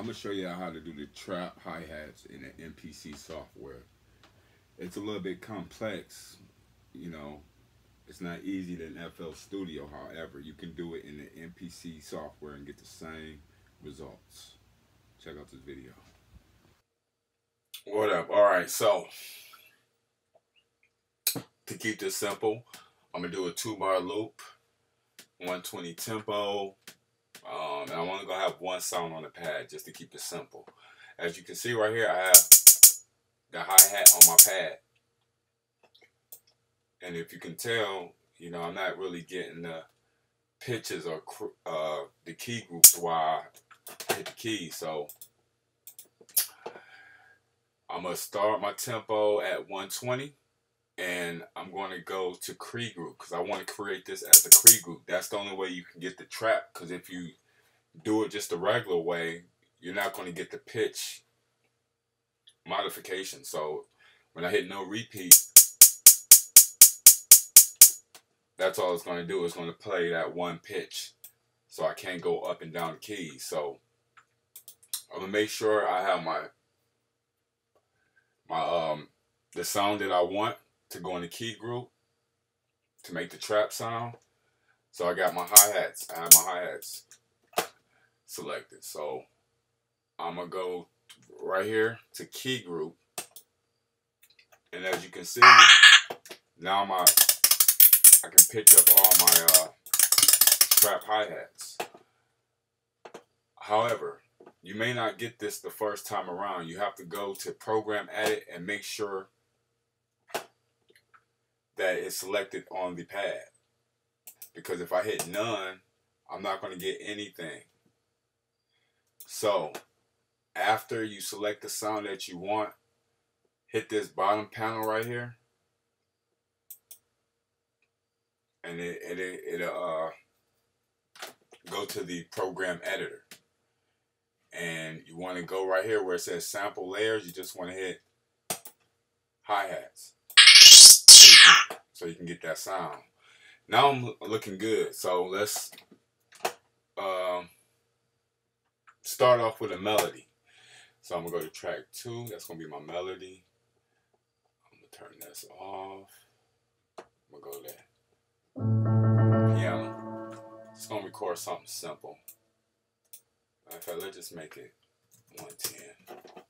I'm gonna show you how to do the trap hi-hats in the MPC software. It's a little bit complex, you know. It's not easy than FL Studio, however, you can do it in the MPC software and get the same results. Check out this video. What up? Alright, so to keep this simple, I'm gonna do a two bar loop, 120 tempo, um, and I'm only going to have one sound on the pad just to keep it simple. As you can see right here, I have the hi-hat on my pad. And if you can tell, you know, I'm not really getting the pitches or uh, the key groups while I hit the key. So I'm going to start my tempo at 120 and I'm going to go to key group because I want to create this as a key group. That's the only way you can get the trap because if you do it just the regular way, you're not going to get the pitch modification. So when I hit note repeat, that's all it's going to do. It's going to play that one pitch. So I can't go up and down the keys. So I'm going to make sure I have my my um the sound that I want to go in the key group to make the trap sound. So I got my hi-hats. I have my hi-hats selected. So I'm going to go right here to key group. And as you can see, now my I can pick up all my uh, trap hi-hats. However, you may not get this the first time around. You have to go to program edit and make sure that it's selected on the pad. Because if I hit none, I'm not going to get anything. So, after you select the sound that you want, hit this bottom panel right here. And it, it, it, it uh, go to the program editor. And you want to go right here where it says sample layers. You just want to hit hi-hats so you can get that sound. Now I'm looking good. So let's um, start off with a melody. So I'm going to go to track two. That's going to be my melody. I'm to turn this off. I'm going to go there. Piano. It's to record something simple. In fact, let's just make it 110.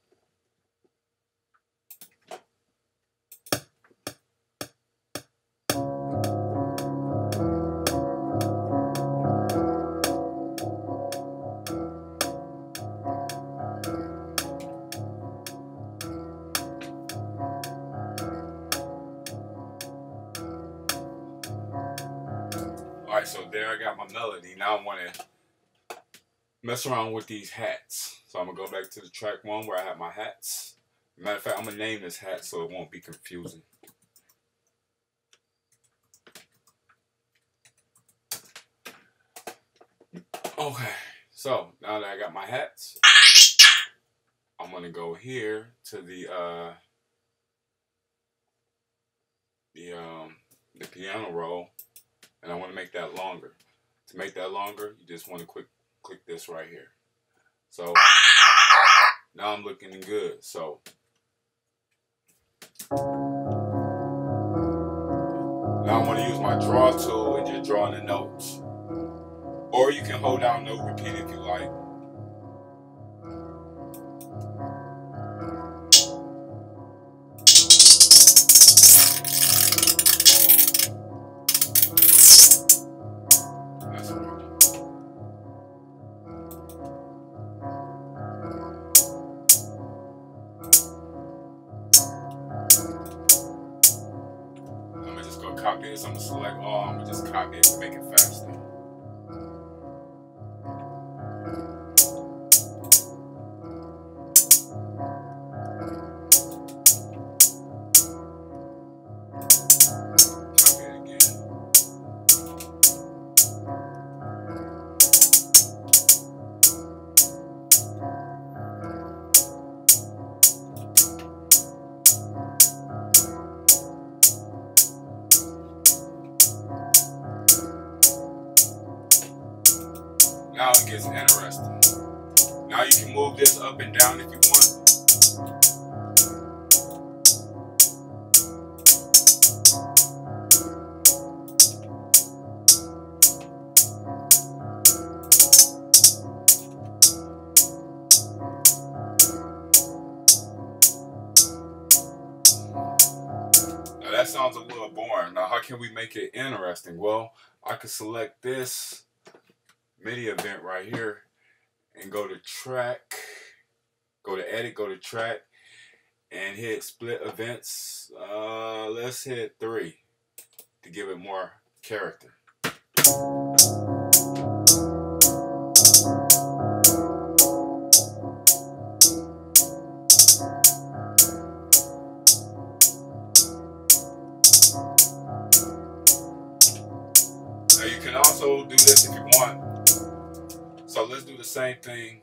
So there I got my melody. Now I want to mess around with these hats. So I'm going to go back to the track one where I have my hats. Matter of fact, I'm going to name this hat so it won't be confusing. Okay, so now that I got my hats, I'm going to go here to the, uh, the, um, the piano roll and I want to make that longer. To make that longer, you just want to quick click this right here. So now I'm looking good. So now I want to use my draw tool and just draw the notes. Or you can hold down note repeat if you like. I'm gonna select all. I'm gonna just oh, copy it to make it faster. Gets interesting. Now you can move this up and down if you want. Now that sounds a little boring. Now how can we make it interesting? Well, I could select this MIDI event right here and go to track, go to edit, go to track, and hit split events. Uh, let's hit three to give it more character. Now you can also do this if you want. So let's do the same thing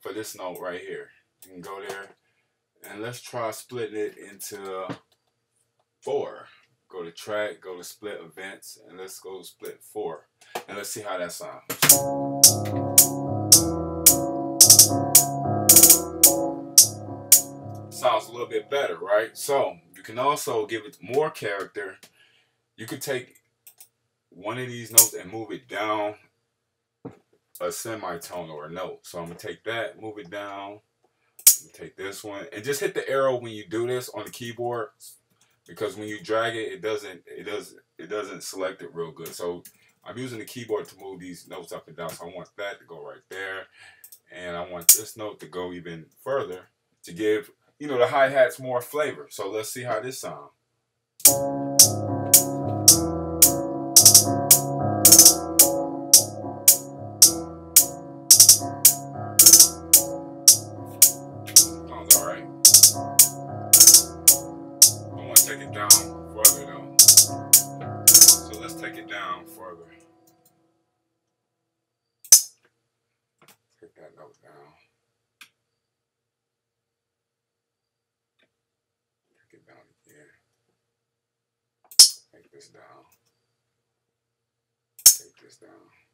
for this note right here. You can go there and let's try splitting it into four. Go to track, go to split events, and let's go split four. And let's see how that sounds. Sounds a little bit better, right? So you can also give it more character. You could take one of these notes and move it down a semitone or a note. So I'm gonna take that, move it down, take this one, and just hit the arrow when you do this on the keyboard because when you drag it, it doesn't it doesn't it doesn't select it real good. So I'm using the keyboard to move these notes up and down. So I want that to go right there, and I want this note to go even further to give you know the hi hats more flavor. So let's see how this. Sounds take it down further though. So let's take it down further. Take that note down. Take it down again. Take this down. Take this down.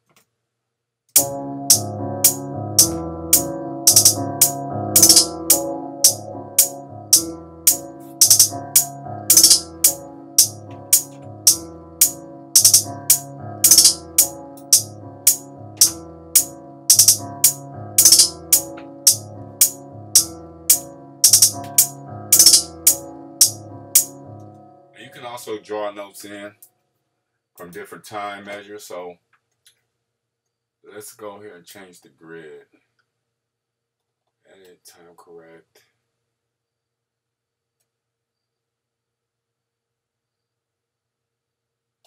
Also draw notes in from different time measures. So let's go here and change the grid. Edit time correct.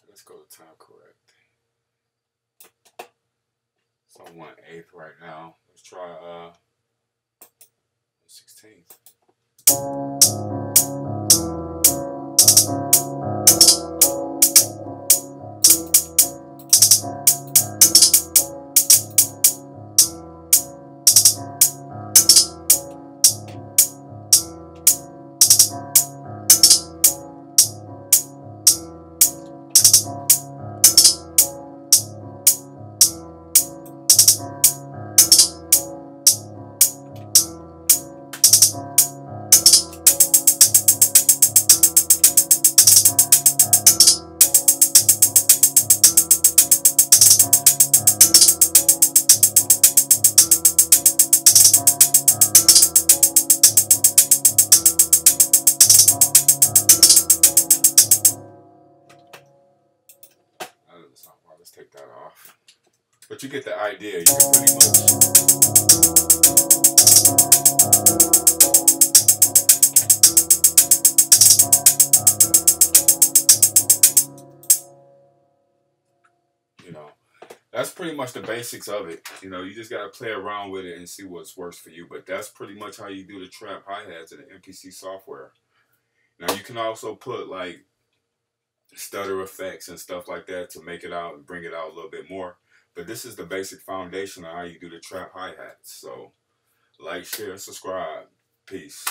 Let's go to time correct. So I'm one eighth right now. Let's try uh 16th. But you get the idea. You can pretty much. You know, that's pretty much the basics of it. You know, you just gotta play around with it and see what's works for you. But that's pretty much how you do the trap hi hats in the MPC software. Now you can also put like stutter effects and stuff like that to make it out and bring it out a little bit more. But this is the basic foundation of how you do the trap hi hats. So, like, share, subscribe. Peace.